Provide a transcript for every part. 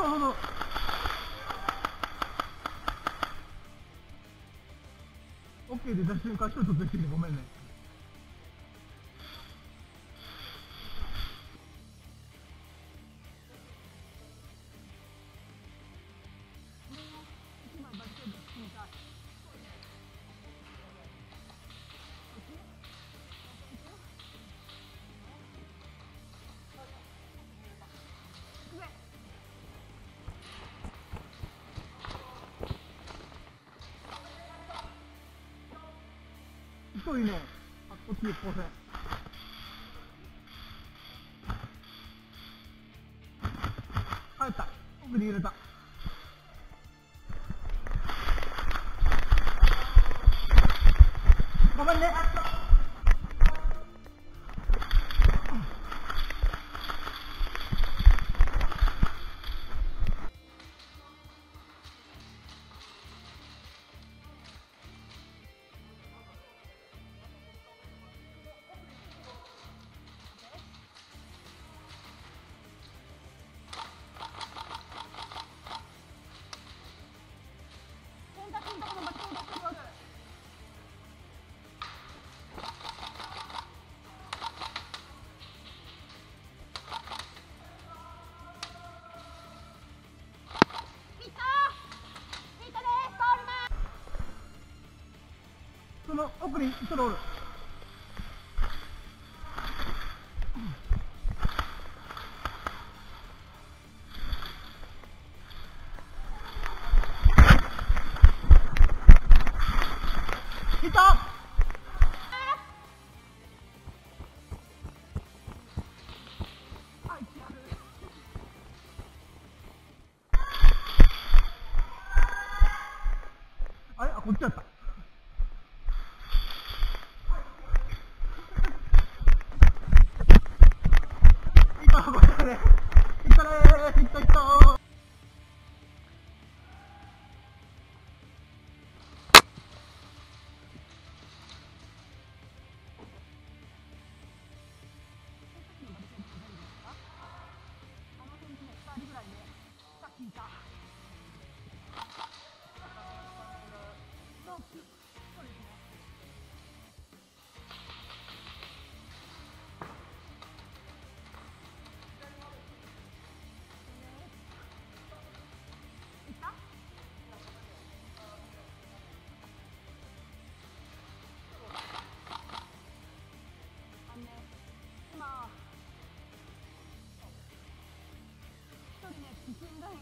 そうそうそうオッケーで出した瞬間一つできるごめんね。一人のあこっち一方線帰った。奥に入れた。ごめんね。奥に一人おる。こっちやった。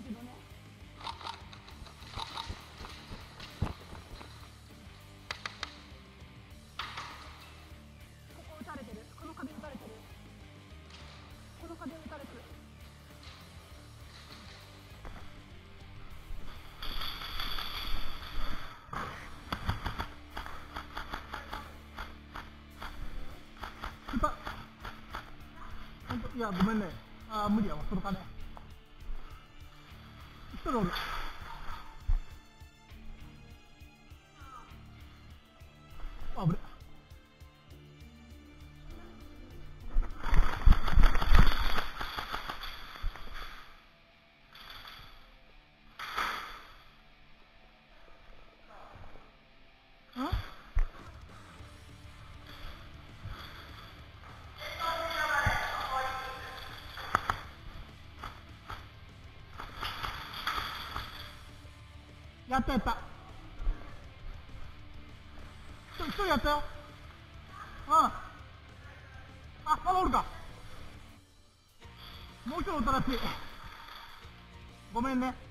うけどねここ打たれてる。この壁打たれてる。この壁打たれてる。いや、ごめんね。ああ、無理やわ、届かね。一やったやった。一人一人やったよ。うん。あまだおるか。もう一人おったらしい。ごめんね。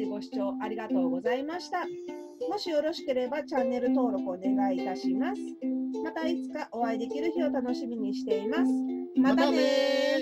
でご視聴ありがとうございました。もしよろしければチャンネル登録お願いいたします。またいつかお会いできる日を楽しみにしています。またね